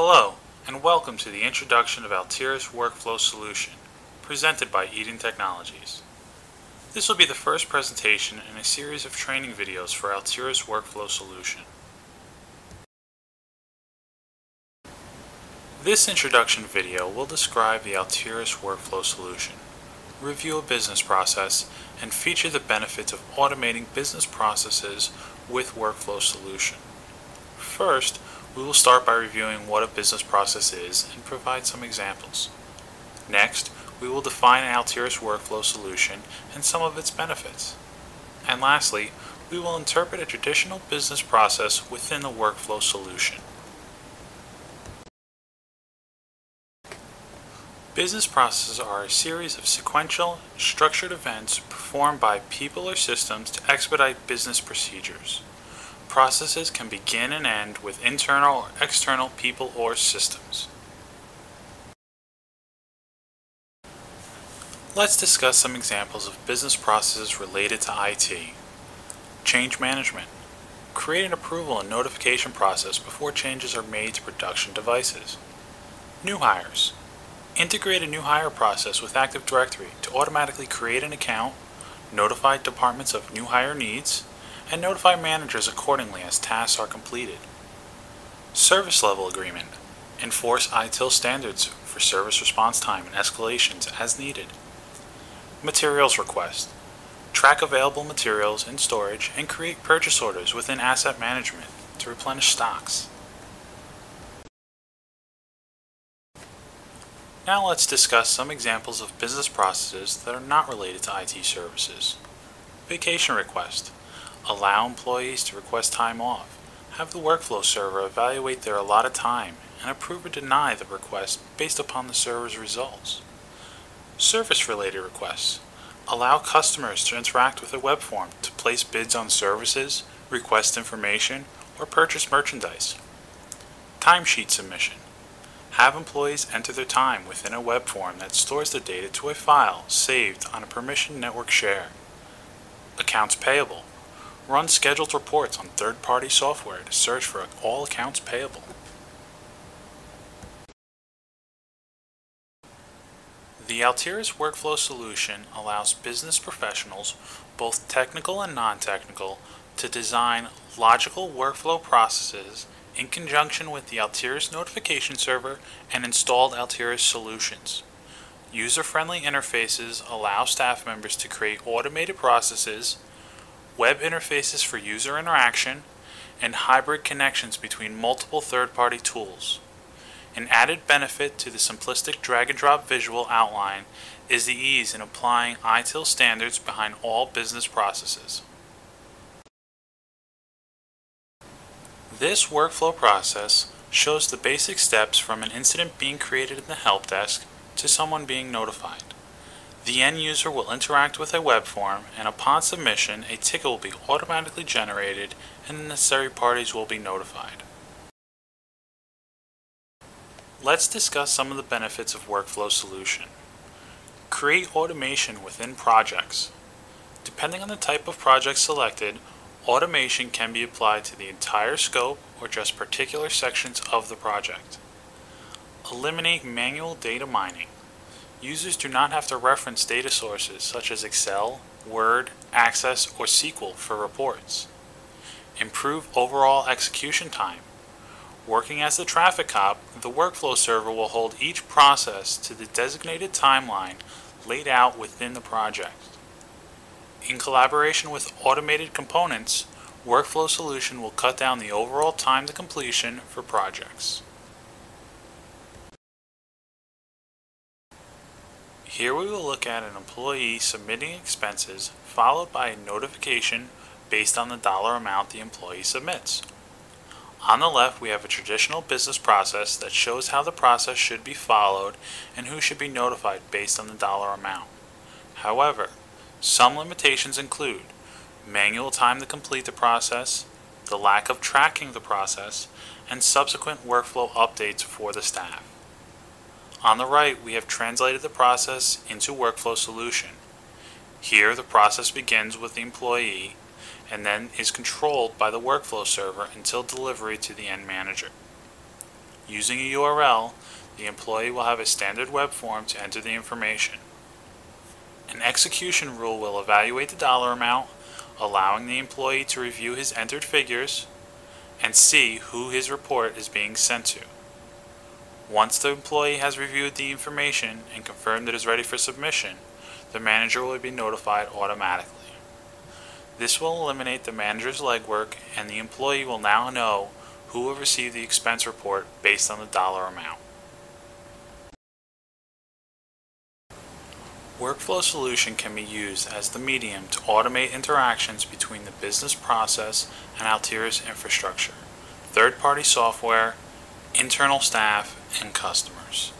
Hello, and welcome to the introduction of Altiris Workflow Solution, presented by Eden Technologies. This will be the first presentation in a series of training videos for Altiris Workflow Solution. This introduction video will describe the Altiris Workflow Solution, review a business process, and feature the benefits of automating business processes with Workflow Solution. First, we will start by reviewing what a business process is and provide some examples. Next, we will define an Altiris workflow solution and some of its benefits. And lastly, we will interpret a traditional business process within the workflow solution. Business processes are a series of sequential, structured events performed by people or systems to expedite business procedures. Processes can begin and end with internal or external people or systems. Let's discuss some examples of business processes related to IT. Change management. Create an approval and notification process before changes are made to production devices. New hires. Integrate a new hire process with Active Directory to automatically create an account, notify departments of new hire needs, and notify managers accordingly as tasks are completed. Service Level Agreement Enforce ITIL standards for service response time and escalations as needed. Materials Request Track available materials in storage and create purchase orders within Asset Management to replenish stocks. Now let's discuss some examples of business processes that are not related to IT services. Vacation Request Allow employees to request time off. Have the workflow server evaluate their allotted time and approve or deny the request based upon the server's results. Service-related requests. Allow customers to interact with a web form to place bids on services, request information, or purchase merchandise. Timesheet submission. Have employees enter their time within a web form that stores the data to a file saved on a permission network share. Accounts payable. Run scheduled reports on third-party software to search for all accounts payable. The Altiris workflow solution allows business professionals, both technical and non-technical, to design logical workflow processes in conjunction with the Altiris notification server and installed Altiris solutions. User-friendly interfaces allow staff members to create automated processes, web interfaces for user interaction, and hybrid connections between multiple third-party tools. An added benefit to the simplistic drag-and-drop visual outline is the ease in applying ITIL standards behind all business processes. This workflow process shows the basic steps from an incident being created in the help desk to someone being notified. The end user will interact with a web form, and upon submission, a ticket will be automatically generated and the necessary parties will be notified. Let's discuss some of the benefits of Workflow Solution. Create automation within projects. Depending on the type of project selected, automation can be applied to the entire scope or just particular sections of the project. Eliminate manual data mining. Users do not have to reference data sources such as Excel, Word, Access, or SQL for reports. Improve overall execution time. Working as the traffic cop, the workflow server will hold each process to the designated timeline laid out within the project. In collaboration with automated components, Workflow Solution will cut down the overall time to completion for projects. Here we will look at an employee submitting expenses followed by a notification based on the dollar amount the employee submits. On the left we have a traditional business process that shows how the process should be followed and who should be notified based on the dollar amount. However, some limitations include manual time to complete the process, the lack of tracking the process, and subsequent workflow updates for the staff. On the right, we have translated the process into workflow solution. Here, the process begins with the employee and then is controlled by the workflow server until delivery to the end manager. Using a URL, the employee will have a standard web form to enter the information. An execution rule will evaluate the dollar amount, allowing the employee to review his entered figures and see who his report is being sent to. Once the employee has reviewed the information and confirmed it is ready for submission, the manager will be notified automatically. This will eliminate the manager's legwork and the employee will now know who will receive the expense report based on the dollar amount. Workflow Solution can be used as the medium to automate interactions between the business process and Altiris infrastructure, third-party software, internal staff, and customers.